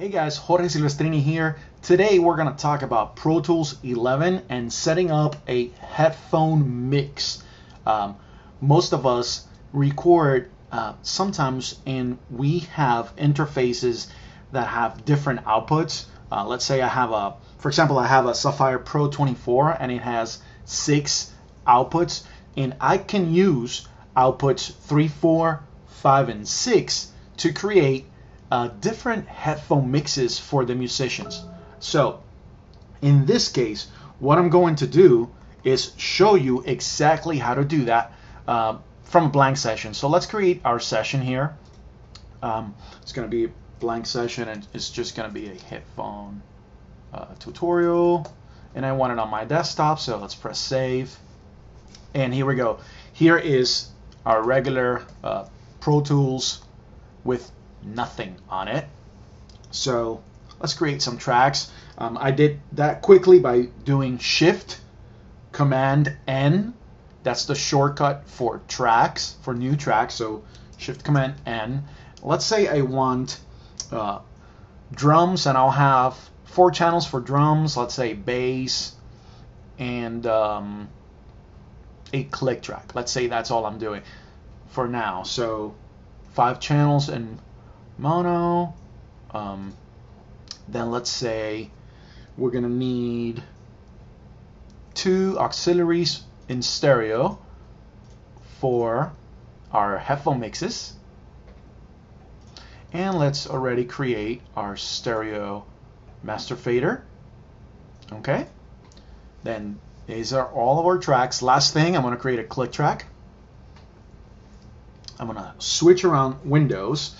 Hey guys, Jorge Silvestrini here. Today we're going to talk about Pro Tools 11 and setting up a headphone mix. Um, most of us record uh, sometimes and we have interfaces that have different outputs. Uh, let's say I have a, for example, I have a Saffire Pro 24 and it has six outputs and I can use outputs 3, 4, 5, and 6 to create uh, different headphone mixes for the musicians. So in this case, what I'm going to do is show you exactly how to do that uh, from a blank session. So let's create our session here. Um, it's going to be a blank session and it's just going to be a headphone uh, tutorial. And I want it on my desktop, so let's press save. And here we go. Here is our regular uh, Pro Tools with nothing on it. So let's create some tracks. Um, I did that quickly by doing Shift Command N. That's the shortcut for tracks, for new tracks. So Shift Command N. Let's say I want uh, drums and I'll have four channels for drums. Let's say bass and um, a click track. Let's say that's all I'm doing for now. So five channels and mono. Um, then let's say we're going to need two auxiliaries in stereo for our headphone mixes. And let's already create our stereo master fader. Okay. Then these are all of our tracks. Last thing, I'm going to create a click track. I'm going to switch around windows.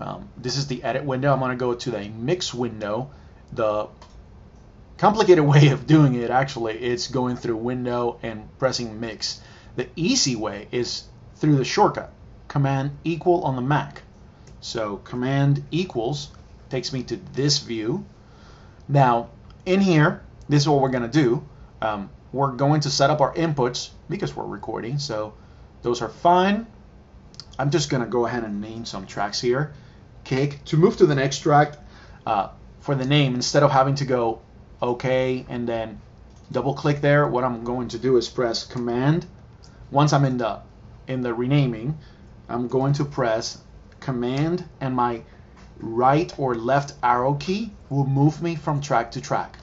Um, this is the edit window. I'm going to go to the mix window. The complicated way of doing it actually it's going through window and pressing mix. The easy way is through the shortcut command equal on the Mac. So command equals takes me to this view. Now in here, this is what we're going to do. Um, we're going to set up our inputs because we're recording. So those are fine. I'm just going to go ahead and name some tracks here. Kick. To move to the next track, uh, for the name, instead of having to go OK and then double click there, what I'm going to do is press Command. Once I'm in the in the renaming, I'm going to press Command and my right or left arrow key will move me from track to track.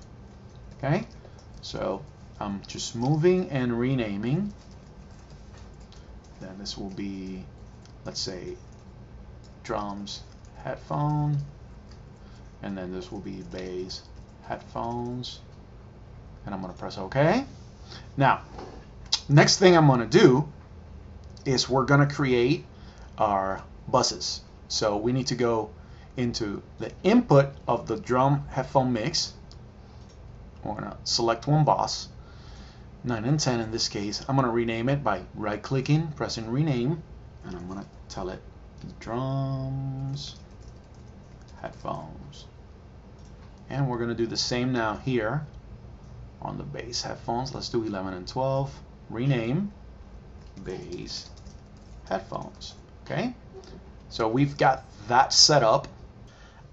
Okay, so I'm just moving and renaming. Then this will be, let's say, drums headphone and then this will be bass headphones and I'm going to press OK. Now, next thing I'm to do is we're going to create our buses. So we need to go into the input of the drum headphone mix. We're to select one bus, 9 and 10 in this case. I'm going to rename it by right clicking, pressing rename, and I'm to tell it drums headphones. And we're to do the same now here on the bass headphones. Let's do 11 and 12. Rename bass headphones. Okay? So we've got that set up.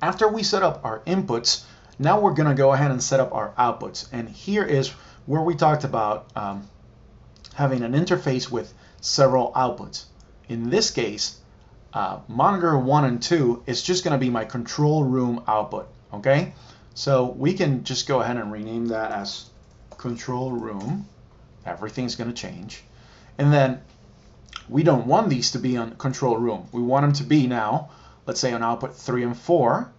After we set up our inputs, now we're to go ahead and set up our outputs. And here is where we talked about um, having an interface with several outputs. In this case, uh, monitor 1 and 2 is just going to be my control room output. Okay, so we can just go ahead and rename that as control room. Everything's going to change. And then we don't want these to be on control room. We want them to be now, let's say on output 3 and 4.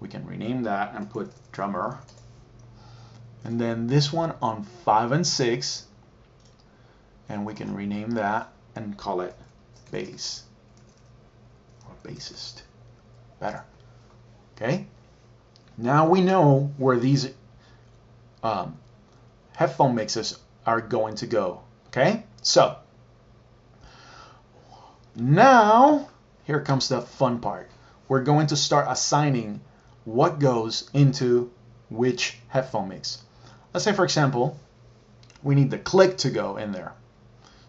We can rename that and put drummer. And then this one on 5 and 6. And we can rename that and call it bass or bassist. Better. Okay? Now we know where these um, headphone mixes are going to go. Okay? So, now here comes the fun part. We're going to start assigning what goes into which headphone mix. Let's say, for example, we need the click to go in there.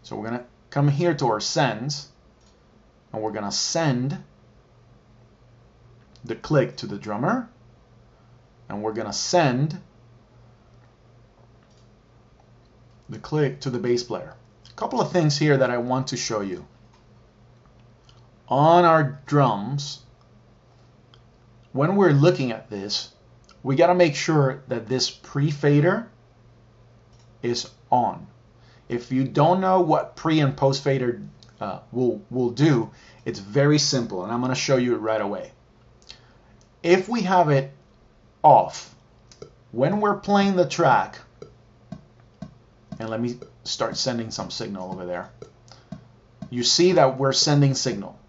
So we're going to come here to our sends and we're going to send the click to the drummer and we're going to send the click to the bass player. A couple of things here that I want to show you. On our drums, when we're looking at this, we got to make sure that this pre-fader is on. If you don't know what pre and post fader uh, will, will do, it's very simple, and I'm going to show you it right away. If we have it off, when we're playing the track, and let me start sending some signal over there, you see that we're sending signal.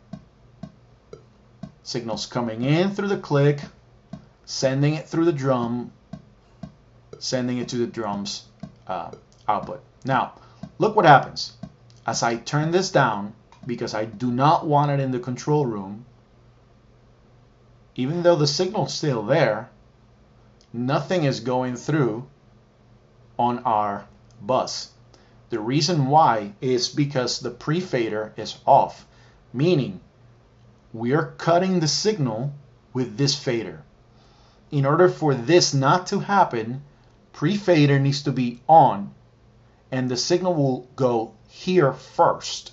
Signal's coming in through the click, sending it through the drum, sending it to the drum's uh, output. Now, look what happens. As I turn this down, because I do not want it in the control room, even though the signal's still there, nothing is going through on our bus. The reason why is because the pre-fader is off, meaning we are cutting the signal with this fader. In order for this not to happen, pre-fader needs to be on and the signal will go here first.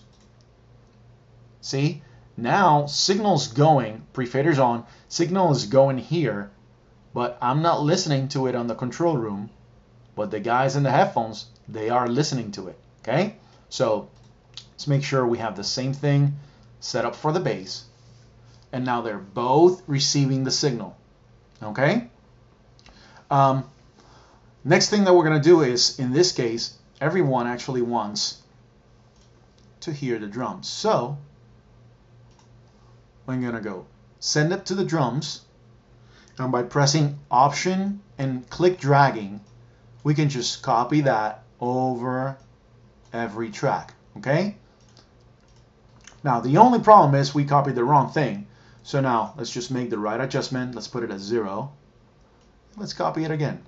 See? Now signal's going, pre-fader's on, signal is going here, but I'm not listening to it on the control room, but the guys in the headphones, they are listening to it, okay? So let's make sure we have the same thing set up for the bass. And now they're both receiving the signal, okay? Um, next thing that we're going to do is, in this case, everyone actually wants to hear the drums. So I'm going to go send it to the drums and by pressing option and click dragging we can just copy that over every track okay? Now the only problem is we copied the wrong thing. So now let's just make the right adjustment. Let's put it at zero. Let's copy it again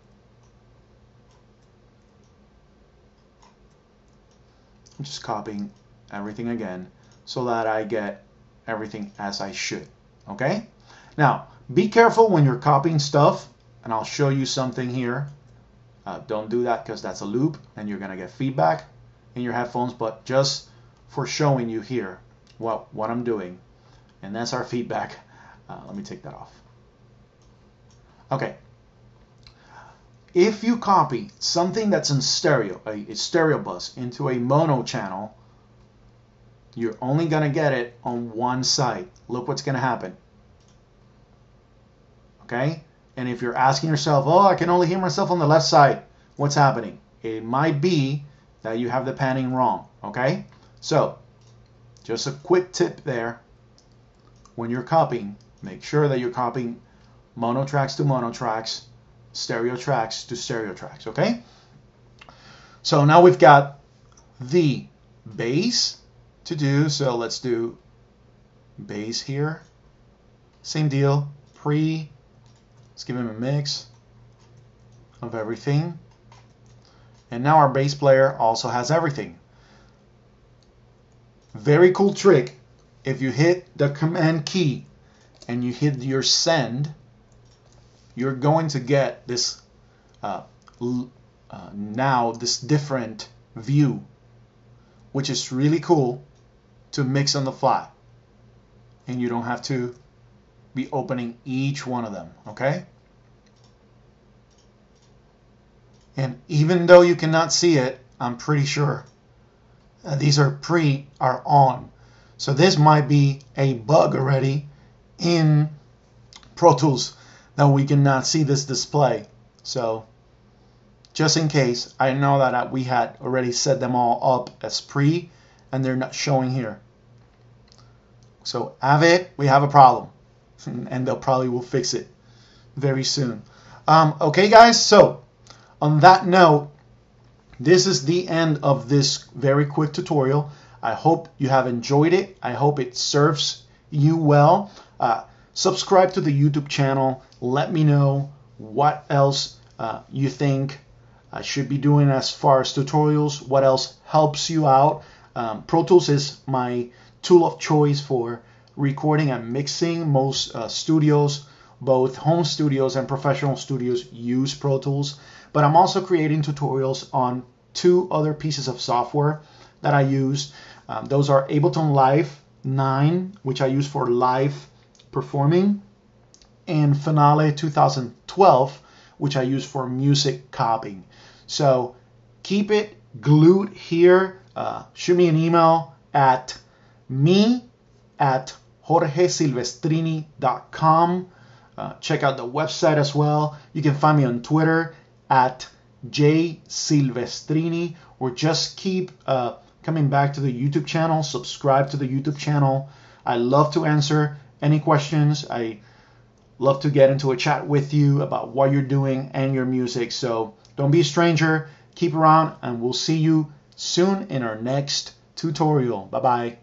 I'm just copying everything again so that I get everything as I should. Okay? Now, be careful when you're copying stuff, and I'll show you something here. Uh, don't do that because that's a loop and you're going to get feedback in your headphones, but just for showing you here what, what I'm doing. And that's our feedback. Uh, let me take that off. Okay. If you copy something that's in stereo, a, a stereo bus, into a mono channel, you're only going to get it on one side. Look what's going to happen. Okay? And if you're asking yourself, oh, I can only hear myself on the left side, what's happening? It might be that you have the panning wrong. Okay? So, just a quick tip there. When you're copying, make sure that you're copying mono tracks to mono tracks, stereo tracks to stereo tracks. Okay? So now we've got the bass to do. So let's do bass here. Same deal, pre. Let's give him a mix of everything. And now our bass player also has everything. Very cool trick. If you hit the command key and you hit your send, you're going to get this uh, uh, now this different view, which is really cool to mix on the fly. And you don't have to be opening each one of them, okay? And even though you cannot see it, I'm pretty sure uh, these are pre are on. So this might be a bug already in Pro Tools that we cannot see this display. So just in case, I know that we had already set them all up as pre and they're not showing here. So Avid, we have a problem, and they'll probably will fix it very soon. Um, okay, guys. So on that note, this is the end of this very quick tutorial. I hope you have enjoyed it. I hope it serves you well. Uh, subscribe to the YouTube channel. Let me know what else uh, you think I should be doing as far as tutorials. What else helps you out? Um, Pro Tools is my tool of choice for recording and mixing. Most uh, studios, both home studios and professional studios, use Pro Tools. But I'm also creating tutorials on two other pieces of software that I use. Um, those are Ableton Live 9, which I use for live performing, and Finale 2012, which I use for music copying. So keep it glued here. Uh, shoot me an email at me at jorgesilvestrini.com. Uh, check out the website as well. You can find me on Twitter at jsilvestrini or just keep uh, coming back to the YouTube channel. Subscribe to the YouTube channel. I love to answer any questions. I love to get into a chat with you about what you're doing and your music. So don't be a stranger. Keep around, and we'll see you soon in our next tutorial. Bye bye.